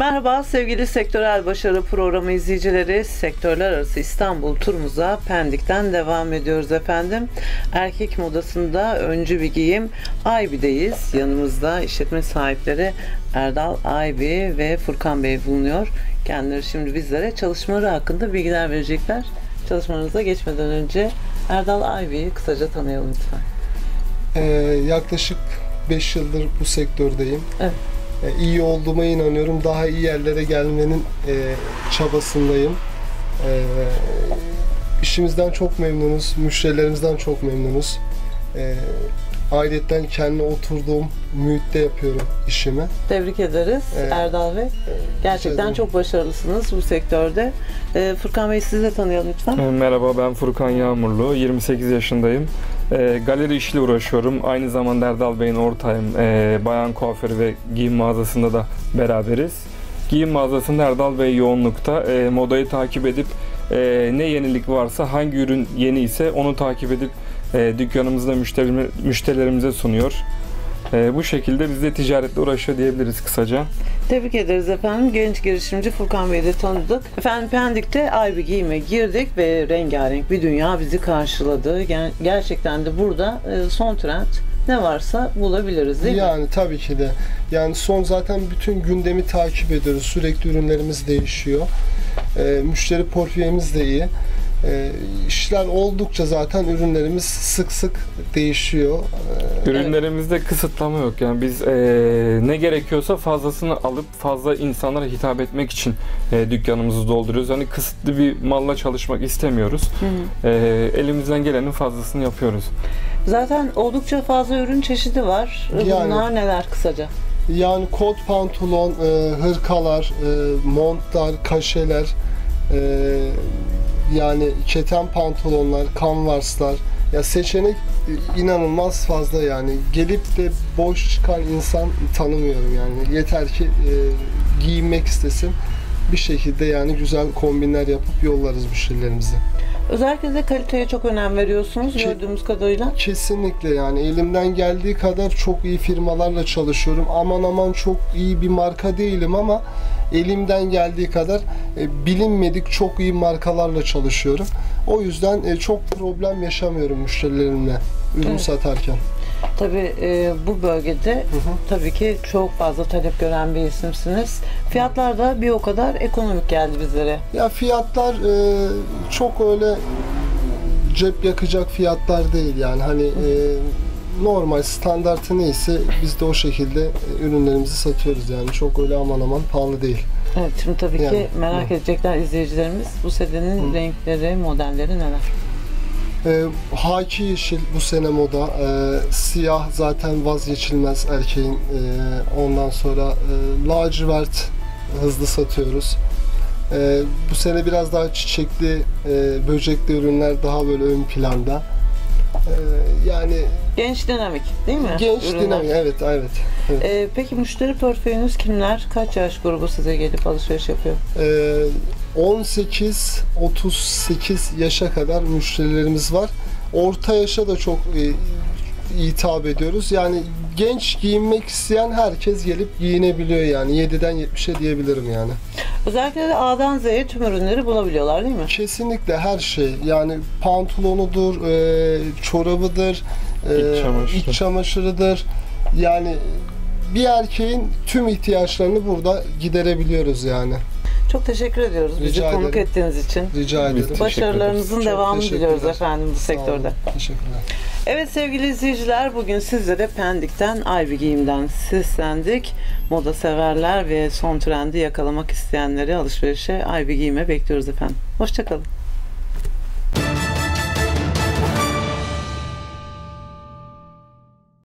Merhaba sevgili Sektörel Başarı Programı izleyicileri. Sektörler arası İstanbul turumuza Pendik'ten devam ediyoruz efendim. Erkek modasında öncü bir giyim Aybi'deyiz. Yanımızda işletme sahipleri Erdal Aybi ve Furkan Bey bulunuyor. Kendileri şimdi bizlere çalışmaları hakkında bilgiler verecekler. Çalışmalarınıza geçmeden önce Erdal Aybi'yi kısaca tanıyalım lütfen. Ee, yaklaşık 5 yıldır bu sektördeyim. Evet. Ee, iyi olduğuma inanıyorum. Daha iyi yerlere gelmenin e, çabasındayım. Ee, işimizden çok memnunuz. Müşterilerimizden çok memnunuz. Ee, ayrıca kendi oturduğum mühitte yapıyorum işimi. Tebrik ederiz Evet. Erdal Bey. Gerçekten çok başarılısınız bu sektörde. Ee, Furkan Bey sizi de tanıyalım lütfen. E, Merhaba ben Furkan Yağmurlu, 28 yaşındayım. E, galeri işle uğraşıyorum. Aynı zamanda Erdal Bey'in ortağıyım. E, bayan kuaförü ve giyim mağazasında da beraberiz. Giyim mağazasında Erdal Bey yoğunlukta e, modayı takip edip e, ne yenilik varsa hangi ürün yeni ise onu takip edip e, dükkanımızda müşterime- müşterilerimize sunuyor. E, bu şekilde biz de ticaretle uğraşıyor diyebiliriz kısaca. Tebrik ederiz efendim. Genç girişimci Furkan Bey'i de tanıdık. Efendim Pendik'te Aybi giyime girdik ve rengarenk bir dünya bizi karşıladı. Ger- gerçekten de burada e, son trend ne varsa bulabiliriz değil mi? Yani tabii ki de. Yani son zaten bütün gündemi takip ediyoruz. Sürekli ürünlerimiz değişiyor. Ee, müşteri portföyümüz de iyi. Ee, işler oldukça zaten ürünlerimiz sık sık değişiyor. Ee, Ürünlerimizde kısıtlama yok. Yani biz eee, ne gerekiyorsa fazlasını alıp fazla insanlara hitap etmek için dükkanımızı dolduruyoruz. Hani kısıtlı bir malla çalışmak istemiyoruz. Hı hı. Elimizden gelenin fazlasını yapıyoruz. Zaten oldukça fazla ürün çeşidi var. Yani- Bunlar neler kısaca? Yani kot pantolon, e, hırkalar, e, montlar, kaşeler, e, yani keten pantolonlar, kanvarslar. Ya seçenek e, inanılmaz fazla yani. Gelip de boş çıkan insan tanımıyorum yani. Yeter ki e, giyinmek istesin. Bir şekilde yani güzel kombinler yapıp yollarız müşterilerimize. Özellikle de kaliteye çok önem veriyorsunuz Ki- gördüğümüz kadarıyla. Kesinlikle yani elimden geldiği kadar çok iyi firmalarla çalışıyorum. Aman aman çok iyi bir marka değilim ama elimden geldiği kadar e, bilinmedik çok iyi markalarla çalışıyorum. O yüzden e, çok problem yaşamıyorum müşterilerimle ürün Evet. satarken. Tabii e, bu bölgede tabii ki çok fazla talep gören bir isimsiniz. Fiyatlar da bir o kadar ekonomik geldi bizlere. Ya fiyatlar e, çok öyle cep yakacak fiyatlar değil yani hani e, normal standartı neyse biz de o şekilde e, ürünlerimizi satıyoruz yani çok öyle aman aman pahalı değil. Evet şimdi tabii ki Yani, merak hı. edecekler izleyicilerimiz bu sedenin renkleri, modelleri neler? E, haki yeşil bu sene moda. E, siyah zaten vazgeçilmez erkeğin. E, ondan sonra e, lacivert hızlı satıyoruz. E, bu sene biraz daha çiçekli, e, böcekli ürünler daha böyle ön planda. E, yani Genç dinamik değil mi? genç ürünler? dinamik. Evet, evet. E, peki müşteri portföyünüz kimler? Kaç yaş grubu size gelip alışveriş yapıyor? E, 18-38 yaşa kadar müşterilerimiz var. Orta yaşa da çok e, hitap ediyoruz. Yani genç giyinmek isteyen herkes gelip giyinebiliyor yani. 7'den 70'e diyebilirim yani. Özellikle de A'dan Z'ye tüm ürünleri bulabiliyorlar değil mi? Kesinlikle her şey. Yani pantolonudur, e, çorabıdır, e, İç çamaşırı. iç çamaşırıdır. Yani bir erkeğin tüm ihtiyaçlarını burada giderebiliyoruz yani. Çok teşekkür ediyoruz bizi Rica konuk ederim. ettiğiniz için. Rica ederim. Başarılarınızın devamını diliyoruz efendim bu sektörde. Teşekkürler. Evet sevgili izleyiciler bugün sizlere Pendik'ten Aybi Giyim'den seslendik. Moda severler ve son trendi yakalamak isteyenleri alışverişe Aybi Giyim'e bekliyoruz efendim. Hoşçakalın.